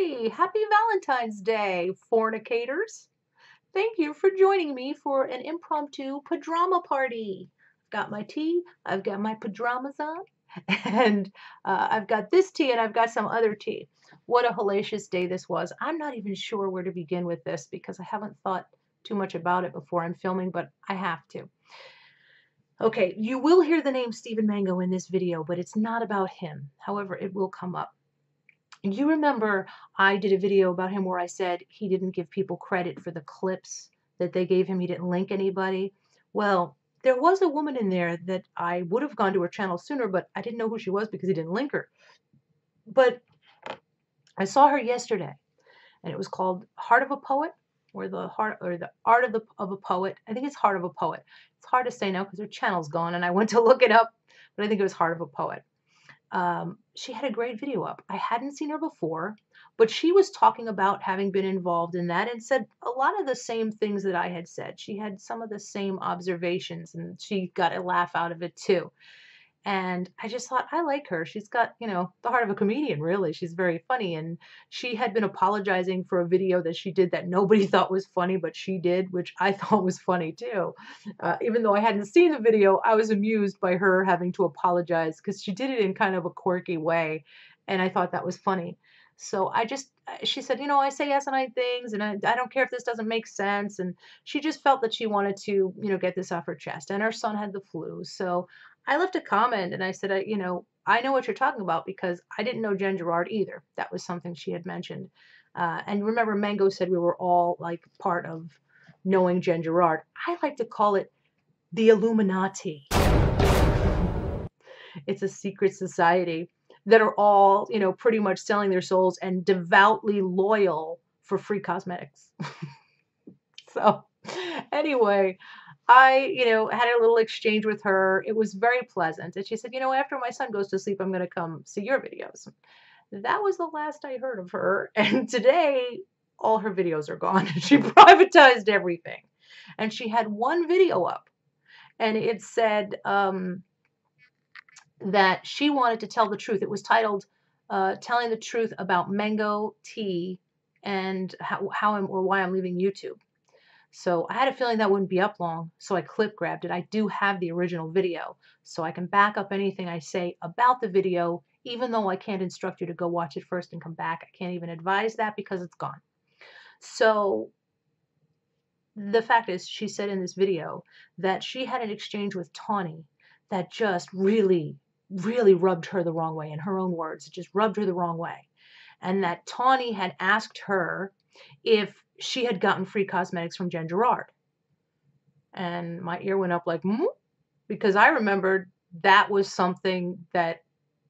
Hey, happy Valentine's Day, fornicators. Thank you for joining me for an impromptu pa-drama party. I've got my tea, I've got my pajamas on, and uh, I've got this tea and I've got some other tea. What a hellacious day this was. I'm not even sure where to begin with this because I haven't thought too much about it before I'm filming, but I have to. Okay, you will hear the name Stephen Mango in this video, but it's not about him. However, it will come up. You remember I did a video about him where I said he didn't give people credit for the clips that they gave him. He didn't link anybody. Well, there was a woman in there that I would have gone to her channel sooner, but I didn't know who she was because he didn't link her. But I saw her yesterday, and it was called Heart of a Poet, or the heart or the art of the of a poet. I think it's Heart of a Poet. It's hard to say now because her channel's gone, and I went to look it up, but I think it was Heart of a Poet um, she had a great video up. I hadn't seen her before, but she was talking about having been involved in that and said a lot of the same things that I had said. She had some of the same observations and she got a laugh out of it too. And I just thought, I like her. She's got, you know, the heart of a comedian, really. She's very funny. And she had been apologizing for a video that she did that nobody thought was funny, but she did, which I thought was funny too. Uh, even though I hadn't seen the video, I was amused by her having to apologize because she did it in kind of a quirky way. And I thought that was funny. So I just, uh, she said, you know, I say asinine things and I, I don't care if this doesn't make sense. And she just felt that she wanted to, you know, get this off her chest. And her son had the flu. So I left a comment and I said, I, you know, I know what you're talking about because I didn't know Jen Gerard either. That was something she had mentioned. Uh, and remember, Mango said we were all like part of knowing Jen Gerard. I like to call it the Illuminati. It's a secret society that are all, you know, pretty much selling their souls and devoutly loyal for free cosmetics. so, anyway, I, you know, had a little exchange with her. It was very pleasant. And she said, you know, after my son goes to sleep, I'm going to come see your videos. That was the last I heard of her. And today, all her videos are gone. she privatized everything. And she had one video up. And it said um, that she wanted to tell the truth. It was titled uh, Telling the Truth About Mango Tea and how, how I'm, or why I'm leaving YouTube. So I had a feeling that wouldn't be up long, so I clip grabbed it. I do have the original video, so I can back up anything I say about the video, even though I can't instruct you to go watch it first and come back. I can't even advise that because it's gone. So the fact is, she said in this video that she had an exchange with Tawny that just really, really rubbed her the wrong way. In her own words, it just rubbed her the wrong way. And that Tawny had asked her if she had gotten free cosmetics from Jen Gerard. And my ear went up like, mm? because I remembered that was something that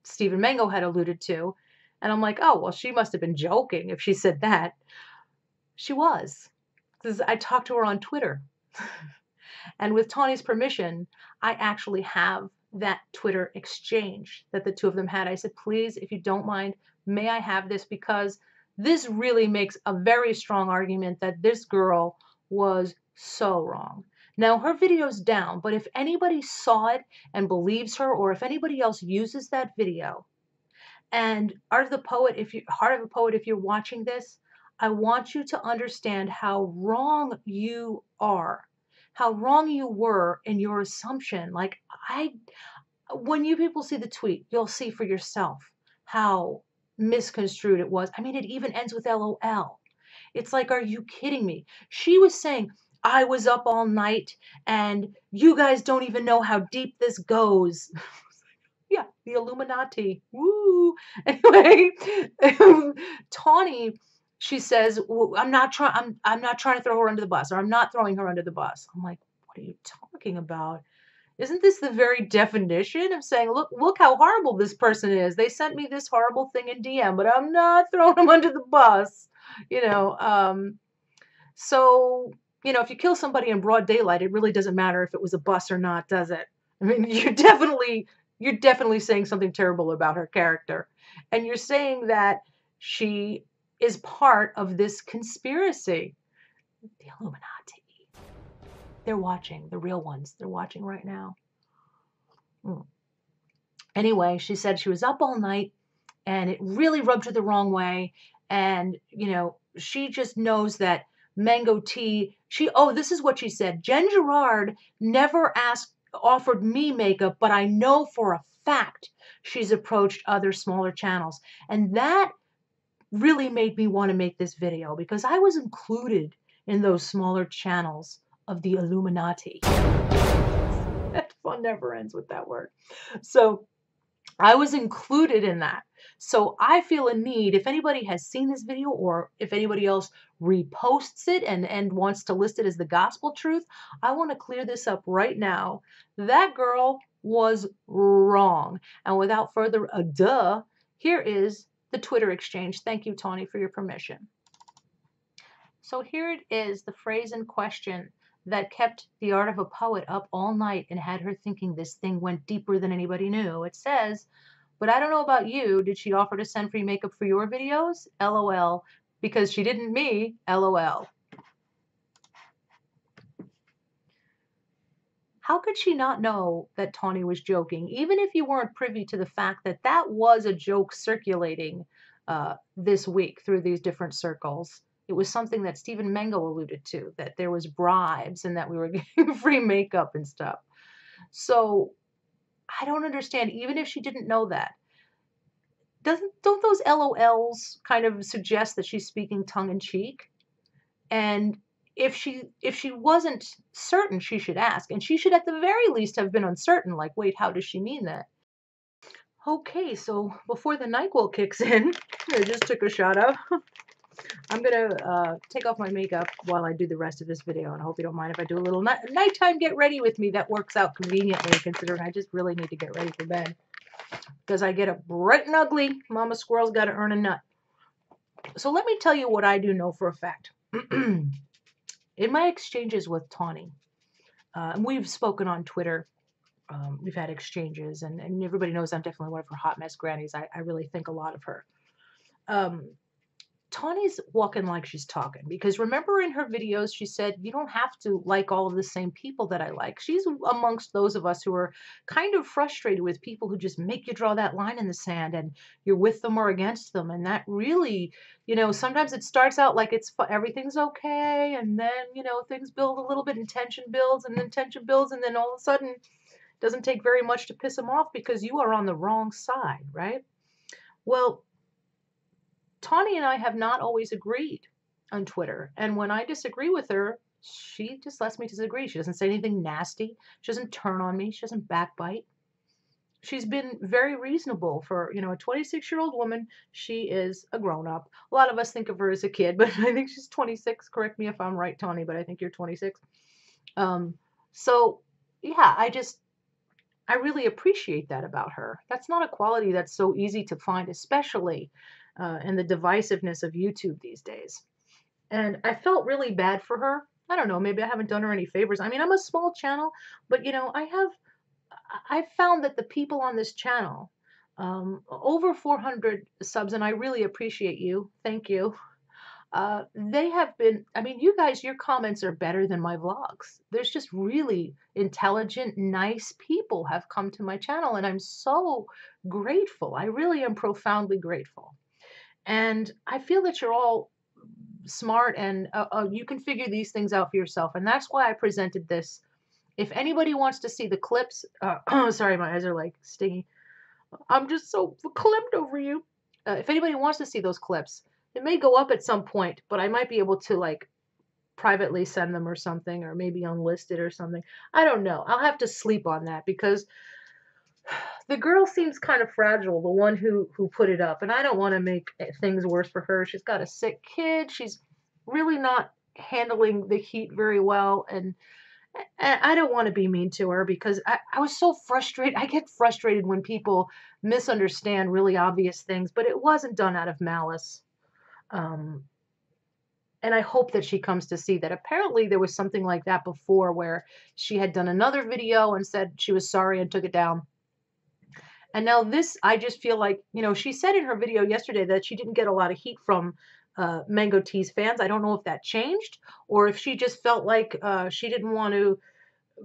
Stephen Mango had alluded to. And I'm like, oh, well, she must have been joking if she said that. She was, because I talked to her on Twitter. and with Tawny's permission, I actually have that Twitter exchange that the two of them had. I said, please, if you don't mind, may I have this? Because this really makes a very strong argument that this girl was so wrong. Now, her video's down, but if anybody saw it and believes her, or if anybody else uses that video, and Art of the Poet, if you Heart of a Poet, if you're watching this, I want you to understand how wrong you are, how wrong you were in your assumption. Like I, when you people see the tweet, you'll see for yourself how misconstrued it was. I mean, it even ends with LOL. It's like, are you kidding me? She was saying, I was up all night and you guys don't even know how deep this goes. yeah, the Illuminati. Woo. Anyway, Tawny, she says, I'm not trying I'm I'm not trying to throw her under the bus, or I'm not throwing her under the bus. I'm like, what are you talking about? Isn't this the very definition of saying, look, look how horrible this person is? They sent me this horrible thing in DM, but I'm not throwing them under the bus. You know, um, so you know, if you kill somebody in broad daylight, it really doesn't matter if it was a bus or not, does it? I mean, you're definitely you're definitely saying something terrible about her character. And you're saying that she is part of this conspiracy. The Illuminati. They're watching, the real ones. They're watching right now. Mm. Anyway, she said she was up all night and it really rubbed her the wrong way. and you know she just knows that mango tea she oh this is what she said jen gerard never asked offered me makeup but i know for a fact she's approached other smaller channels and that really made me want to make this video because i was included in those smaller channels of the illuminati that fun never ends with that word so i was included in that so I feel a need, if anybody has seen this video or if anybody else reposts it and, and wants to list it as the gospel truth, I want to clear this up right now. That girl was wrong. And without further ado, here is the Twitter exchange. Thank you, Tawny, for your permission. So here it is, the phrase in question that kept the art of a poet up all night and had her thinking this thing went deeper than anybody knew. It says, but I don't know about you. Did she offer to send free makeup for your videos? LOL. Because she didn't me. LOL. How could she not know that Tawny was joking, even if you weren't privy to the fact that that was a joke circulating uh, this week through these different circles? It was something that Stephen Mango alluded to, that there was bribes and that we were getting free makeup and stuff. So I don't understand, even if she didn't know that. Doesn't don't those LOLs kind of suggest that she's speaking tongue in cheek? And if she if she wasn't certain, she should ask. And she should at the very least have been uncertain, like, wait, how does she mean that? Okay, so before the NyQuil kicks in, I just took a shot of. I'm gonna uh, take off my makeup while I do the rest of this video, and I hope you don't mind if I do a little night nighttime get ready with me. That works out conveniently, considering I just really need to get ready for bed. Because I get up bright and ugly, Mama Squirrel's got to earn a nut. So let me tell you what I do know for a fact. In my exchanges with Tawny, uh, we've spoken on Twitter, um, we've had exchanges, and, and everybody knows I'm definitely one of her hot mess grannies. I, I really think a lot of her. Um, Tawny's walking like she's talking because remember in her videos she said you don't have to like all of the same people that I like. She's amongst those of us who are kind of frustrated with people who just make you draw that line in the sand and you're with them or against them and that really, you know, sometimes it starts out like it's everything's okay and then, you know, things build a little bit and tension builds and then tension builds and then all of a sudden it doesn't take very much to piss them off because you are on the wrong side, right? Well, Tawny and I have not always agreed on Twitter. And when I disagree with her, she just lets me disagree. She doesn't say anything nasty. She doesn't turn on me. She doesn't backbite. She's been very reasonable for, you know, a 26 year old woman. She is a grown up. A lot of us think of her as a kid, but I think she's 26. Correct me if I'm right, Tawny, but I think you're 26. Um, so, yeah, I just, I really appreciate that about her. That's not a quality that's so easy to find, especially uh, and the divisiveness of YouTube these days. And I felt really bad for her. I don't know, maybe I haven't done her any favors. I mean, I'm a small channel, but you know, I have, I found that the people on this channel, um, over 400 subs, and I really appreciate you. Thank you. Uh, they have been, I mean, you guys, your comments are better than my vlogs. There's just really intelligent, nice people have come to my channel, and I'm so grateful. I really am profoundly grateful. And I feel that you're all smart and uh, uh, you can figure these things out for yourself. And that's why I presented this. If anybody wants to see the clips, uh, sorry, my eyes are like stingy. I'm just so clipped over you. Uh, if anybody wants to see those clips, it may go up at some point, but I might be able to like privately send them or something, or maybe unlisted or something. I don't know. I'll have to sleep on that because the girl seems kind of fragile, the one who who put it up, and I don't want to make eh, things worse for her. She's got a sick kid. She's really not handling the heat very well, and, and I don't want to be mean to her because I, I was so frustrated. I get frustrated when people misunderstand really obvious things, but it wasn't done out of malice. Um, and I hope that she comes to see that. Apparently, there was something like that before where she had done another video and said she was sorry and took it down and now this, I just feel like, you know, she said in her video yesterday that she didn't get a lot of heat from uh, Mango Tea's fans. I don't know if that changed or if she just felt like uh, she didn't want to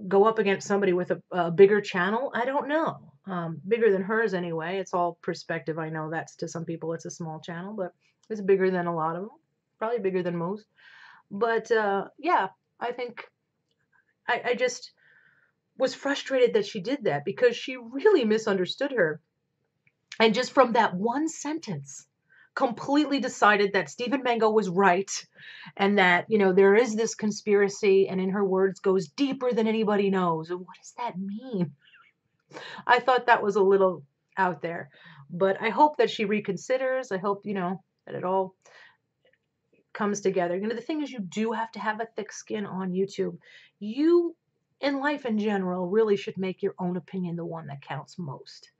go up against somebody with a, a bigger channel. I don't know. Um, bigger than hers anyway. It's all perspective. I know that's to some people it's a small channel, but It's bigger than a lot of them, probably bigger than most. But uh, yeah, I think I, I just was frustrated that she did that because she really misunderstood her. And just from that one sentence, completely decided that Stephen Mango was right and that, you know, there is this conspiracy and in her words goes deeper than anybody knows. What does that mean? I thought that was a little out there. But I hope that she reconsiders. I hope, you know, that it all comes together. You know, the thing is, you do have to have a thick skin on YouTube. You, in life in general, really should make your own opinion the one that counts most.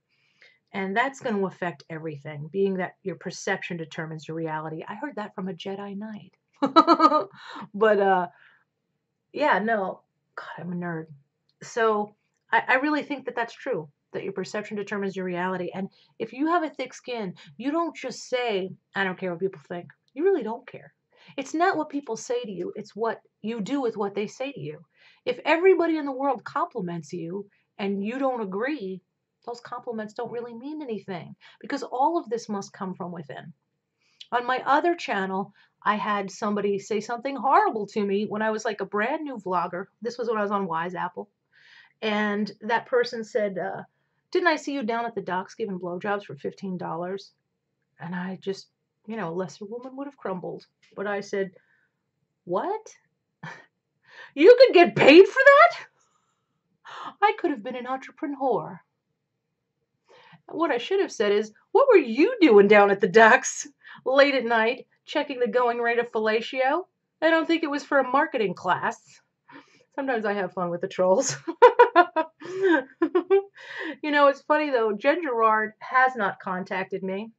And that's going to affect everything, being that your perception determines your reality. I heard that from a Jedi Knight. but uh yeah, no. God, I'm a nerd. So I, I really think that that's true that your perception determines your reality. And if you have a thick skin, you don't just say, I don't care what people think. You really don't care. It's not what people say to you, it's what you do with what they say to you. If everybody in the world compliments you and you don't agree, those compliments don't really mean anything because all of this must come from within. On my other channel, I had somebody say something horrible to me when I was like a brand new vlogger. This was when I was on Wise Apple. And that person said, uh, Didn't I see you down at the docks giving blowjobs for $15? And I just, you know, a lesser woman would have crumbled. But I said, What? you could get paid for that? I could have been an entrepreneur. What I should have said is, What were you doing down at the docks late at night checking the going rate of fellatio? I don't think it was for a marketing class. Sometimes I have fun with the trolls. you know, it's funny though, Jen Gerard has not contacted me.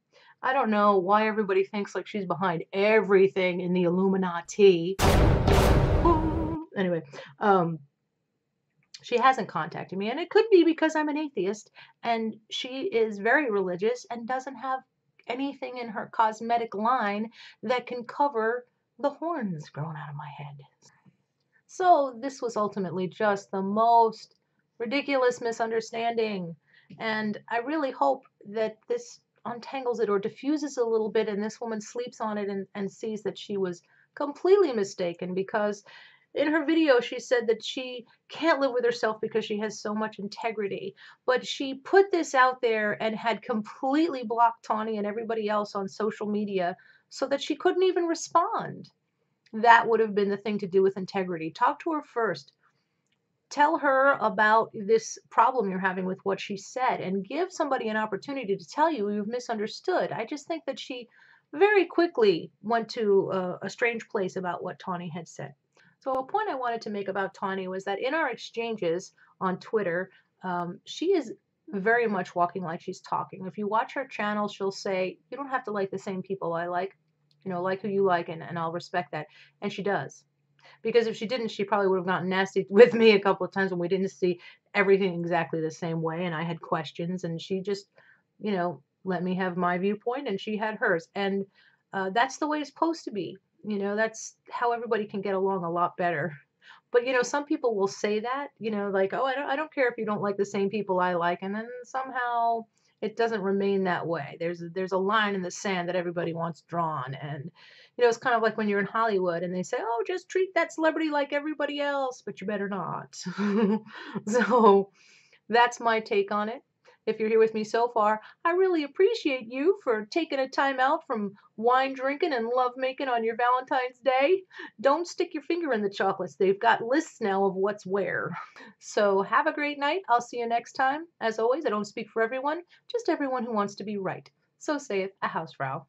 I don't know why everybody thinks like she's behind everything in the Illuminati. Anyway, um, she hasn't contacted me, and it could be because I'm an atheist and she is very religious and doesn't have anything in her cosmetic line that can cover the horns growing out of my head. So, this was ultimately just the most ridiculous misunderstanding. And I really hope that this untangles it or diffuses a little bit and this woman sleeps on it and, and sees that she was completely mistaken because in her video she said that she can't live with herself because she has so much integrity. But she put this out there and had completely blocked tawny and everybody else on social media so that she couldn't even respond. That would have been the thing to do with integrity. Talk to her first tell her about this problem you're having with what she said and give somebody an opportunity to tell you you've misunderstood. I just think that she very quickly went to a, a strange place about what Tawny had said. So, a point I wanted to make about Tawny was that in our exchanges on Twitter, um, she is very much walking like she's talking. If you watch her channel, she'll say, You don't have to like the same people I like, you know, like who you like, and, and I'll respect that. And she does because if she didn't, she probably would have gotten nasty with me a couple of times when we didn't see everything exactly the same way and I had questions and she just, you know, let me have my viewpoint and she had hers. And uh, that's the way it's supposed to be. You know, that's how everybody can get along a lot better. But you know, some people will say that, you know, like, oh, I don't, I don't care if you don't like the same people I like, and then somehow it doesn't remain that way. There's there's a line in the sand that everybody wants drawn, and you know, it's kind of like when you're in Hollywood and they say, oh, just treat that celebrity like everybody else, but you better not. so that's my take on it. If you're here with me so far, I really appreciate you for taking a time out from wine drinking and love making on your Valentine's Day. Don't stick your finger in the chocolates. They've got lists now of what's where. So have a great night. I'll see you next time. As always, I don't speak for everyone, just everyone who wants to be right. So saith a hausfrau.